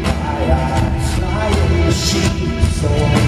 my eyes, my machine, so I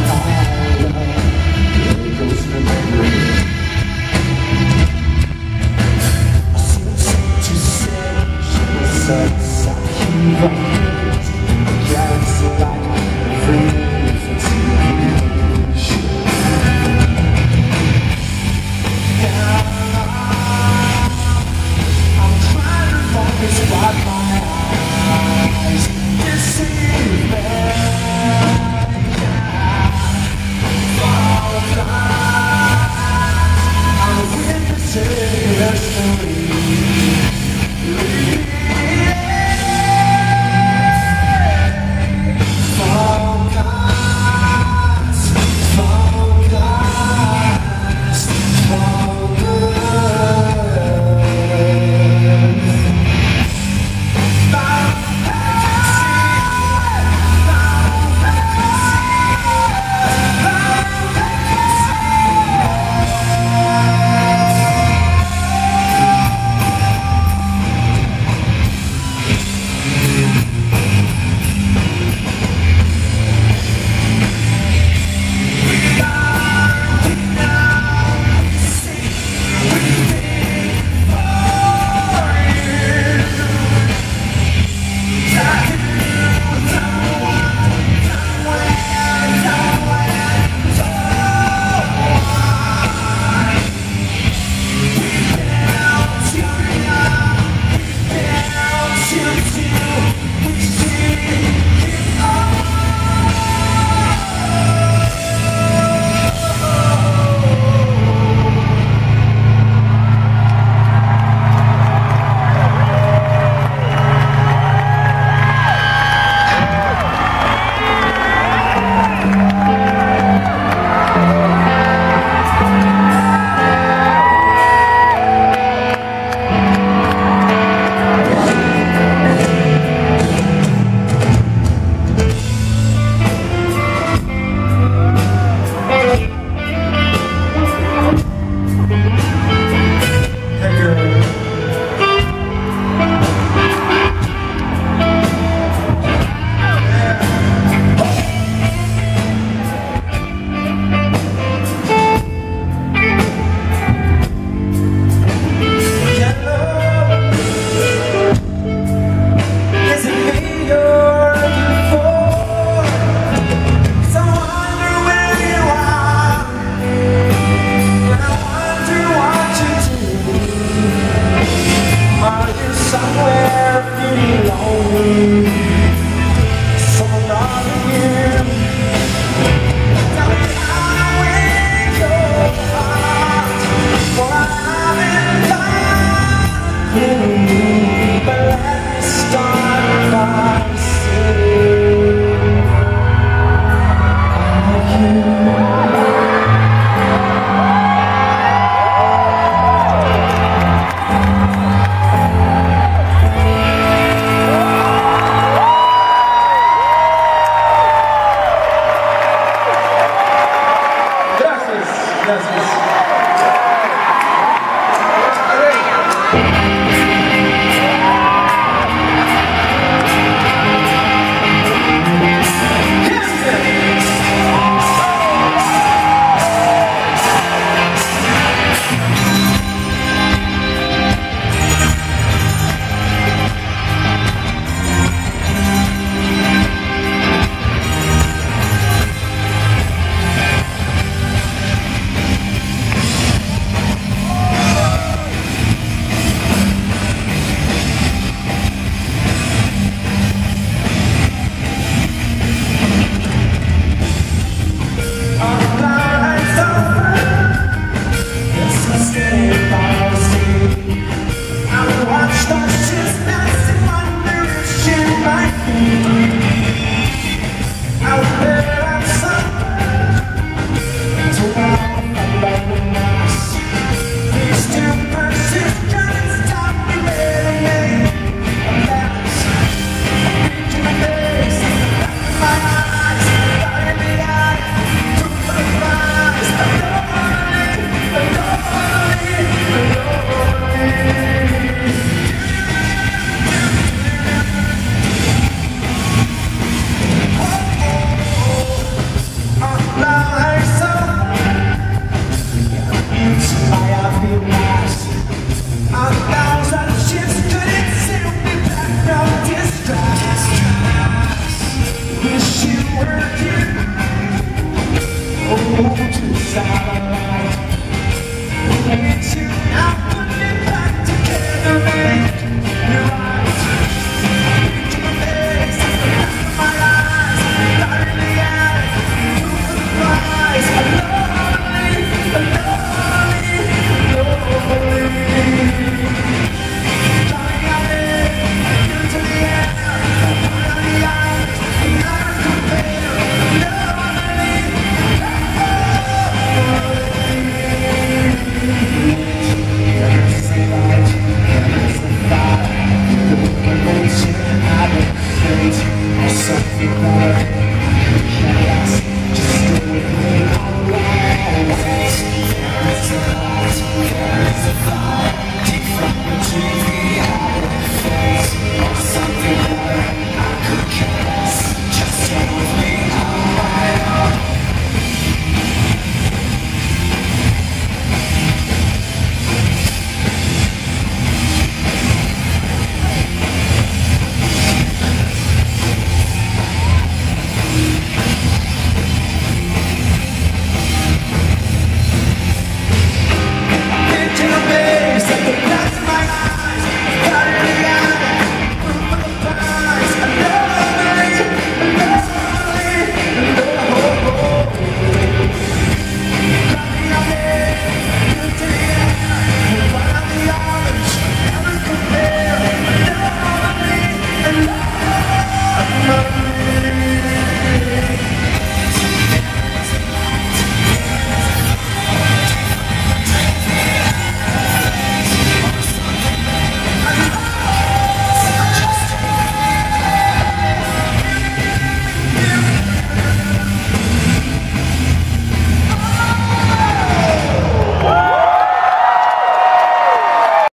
never